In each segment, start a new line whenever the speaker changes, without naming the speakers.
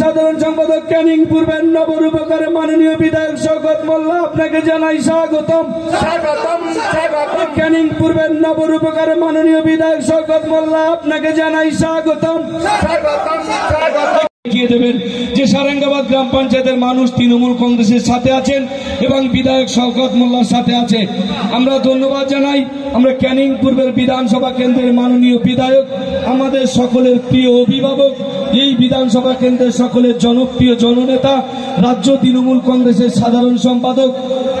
সাধারণ সম্পাদক ক্যানিং পূর্বের নবরূপকার মাননীয় বিধায়ক শওকত মোল্লা আপনাকে জানাই স্বাগতম। ক্যানিং পূর্বের নবরূপকার মাননীয় বিধায়ক শওকত মোল্লা আপনাকে জানাই স্বাগতম। দেবেন যে সারেঙ্গাবাদ গ্রাম পঞ্চায়েতের মানুষ তৃণমূল কংগ্রেসের সাথে আছেন। এবং বিধায়ক শওকত মোল্লার সাথে আছে। আমরা ধন্যবাদ জানাই। আমরা ক্যানিং পূর্বের বিধানসভা কেন্দ্রের মাননীয় বিধায়ক, আমাদের সকলের প্রিয় অভিভাবক, এই বিধানসভা কেন্দ্রের সকলের জনপ্রিয় জননেতা, রাজ্য তৃণমূল কংগ্রেসের সাধারণ সম্পাদক,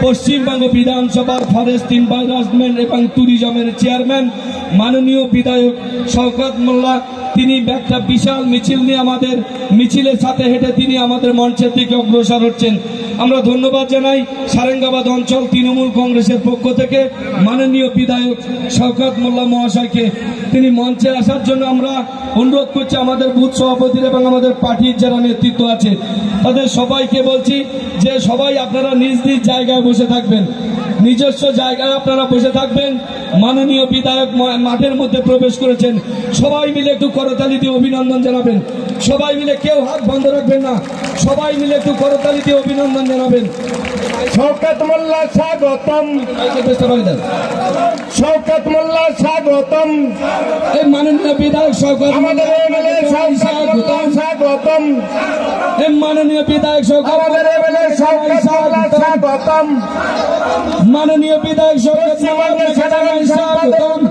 পশ্চিমবঙ্গ বিধানসভার ফরেস্ট এনভায়রনমেন্ট এবং ট্যুরিজমের চেয়ারম্যান, মাননীয় বিধায়ক শওকত মোল্লা। তিনি একটা বিশাল মিছিল নিয়ে আমাদের মিছিলের সাথে হেঁটে তিনি আমাদের মঞ্চের দিকে অগ্রসর হচ্ছেন। আমরা ধন্যবাদ জানাই সারেঙ্গাবাদ অঞ্চল তৃণমূল কংগ্রেসের পক্ষ থেকে মাননীয় বিধায়ক শওকত মোল্লা মহাশয়কে। তিনি মঞ্চে আসার জন্য আমরা অনুরোধ করছি, আমাদের বুথ সভাপতির এবং আমাদের পার্টির যারা নেতৃত্ব আছে, তাদের সবাইকে বলছি যে সবাই আপনারা নিজ নিজ জায়গায় বসে থাকবেন। নিজস্ব জায়গায় আপনারা বসে থাকবেন। মাননীয় বিধায়ক মাঠের মধ্যে প্রবেশ করেছেন। সবাই মিলে একটু করতালি দিয়ে অভিনন্দন জানাবেন। সবাই মিলে কেউ হাত বন্ধ রাখবেন না। সবাই মিলে একটু করতালি দিয়ে অভিনন্দন জানাবেন।
শওকত মোল্লা স্বাগতম। শওকত মোল্লা স্বাগতম।
এই মাননীয় বিধায়ক শওকত
আমাদের এমএলএ স্বাগতম।
এই মাননীয় বিধায়ক শওকত
আমাদের এমএলএ স্বাগতম।
মাননীয় বিধায়ক শওকত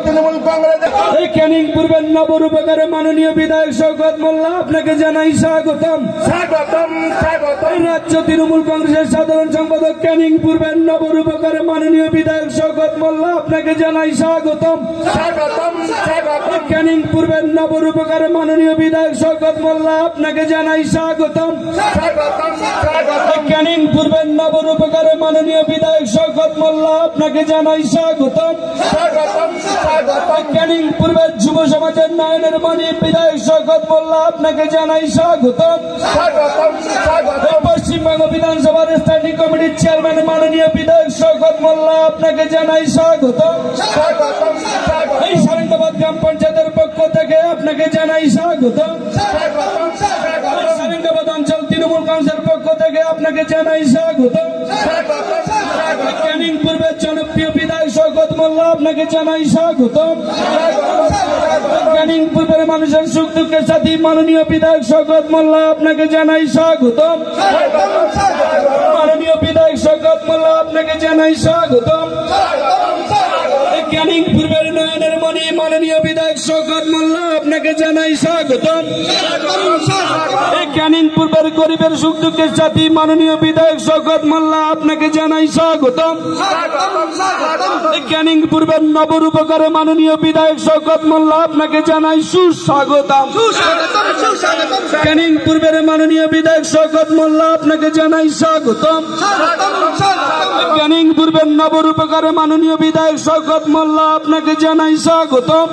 তৃণমূল কংগ্রেস
এই ক্যানিং পূর্বের নবরূপকারে মাননীয় বিধায়ক শওকত মোল্লা আপনাকে জানাই স্বাগতম।
স্বাগতম
এই রাজ্য তৃণমূল কংগ্রেসের সাধারণ সম্পাদক ক্যানিং পূর্বের নবরূপকারে মাননীয় বিধায়ক শওকত মোল্লা আপনাকে জানাই স্বাগতম। ক্যানিং পূর্বের নবরূপকারে মাননীয় বিধায়ক শওকত মোল্লা আপনাকে জানাই স্বাগতম। ক্যানিং পূর্বের নবরূপকারে মাননীয় বিধায়ক শওকত মোল্লা আপনাকে জানাই স্বাগতম।
স্বাগতম
ক্যানিং পূর্বের যুব সমাজের নয়নের মানি বিধায়ক শওকত মোল্লা আপনাকে জানাই স্বাগতম।
স্বাগতম
পশ্চিমবঙ্গ বিধানসভার স্ট্যান্ডিং কমিটির চেয়ারম্যান মাননীয় বিধায়ক শওকত মোল্লা আপনাকে জানাই স্বাগতম।
স্বাগতম
এই সারেঙ্গাবাদ গ্রাম পঞ্চায়েতের পক্ষ থেকে আপনাকে জানাই স্বাগতম।
স্বাগতম স্বাগতম।
অঞ্চল তৃণমূল কংগ্রেসের পক্ষ থেকে আপনাকে জানাই স্বাগতম ক্যানিং পূর্বের জনপ্রিয় বিধায়ক শওকত মোল্লা আপনাকে জানাই স্বাগতম। ক্যানিং পূর্বের মানুষের সুখ দুঃখের সাথী মাননীয় বিধায়ক শওকত মোল্লা আপনাকে জানাই স্বাগতম। মাননীয় বিধায়ক শওকত মোল্লা আপনাকে জানাই স্বাগতম। ক্যানিং পূর্বের নয়নের মণি মাননীয় বিধায়ক শওকত মোল্লা। আপনাকে জানাই স্বাগতম। এই ক্যানিং পূর্বের গরিবের সুখ দুঃখের সাথী মাননীয় বিধায়ক শওকত মোল্লা, আপনাকে জানাই স্বাগতম। এই ক্যানিং পূর্বের নবরূপকারে মাননীয় বিধায়ক শওকত মোল্লা, আপনাকে জানাই সুস্বাগতম। ক্যানিং পূর্বের মাননীয় বিধায়ক শওকত মোল্লা, আপনাকে জানাই স্বাগতম। ক্যানিং পূর্বের নবরূপকারে মাননীয় বিধায়ক শওকত মোল্লা, আপনাকে জানাই স্বাগতম।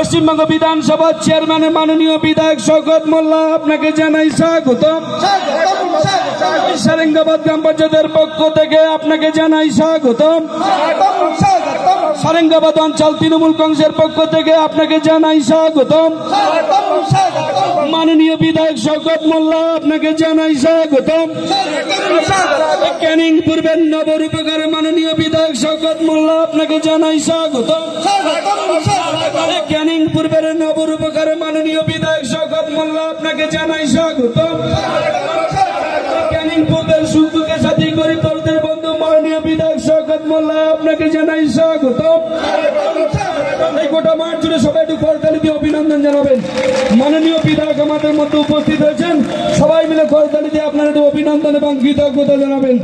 পশ্চিমবঙ্গ বিধানসভার চেয়ারম্যান মাননীয় বিধায়ক শওকত মোল্লা, আপনাকে জানাই স্বাগতম সারেঙ্গাবাদ গ্রাম পঞ্চায়েতের পক্ষ থেকে আপনাকে জানাই স্বাগতম সারেঙ্গাবাদ অঞ্চল তৃণমূল কংগ্রেসের পক্ষ থেকে আপনাকে জানাই স্বাগতম মাননীয় বিধায়ক শওকত মোল্লা, আপনাকে জানাই স্বাগতম ক্যানিং পূর্বের নবরূপকার মাননীয় বিধায়ক শওকত মোল্লা আপনাকে জানাই স্বাগতম ক্যানিং পূর্বের নবরূপকার মাননীয় বিধায়ক শওকত মোল্লা আপনাকে জানাই স্বাগতম ক্যানিং পূর্বের দুঃখের সাথী গরিব দলদের বন্ধু মাননীয় বিধায়ক শওকত মোল্লা আপনাকে জানাই স্বাগতম এই গোটা মাঠ জুড়ে সবাই একটু করতালি অভিনন্দন জানাবেন। মাননীয় আমাদের মধ্যে উপস্থিত হয়েছেন। সবাই মিলে করতালি দিয়ে আপনারা অভিনন্দন এবং কৃতজ্ঞতা জানাবেন।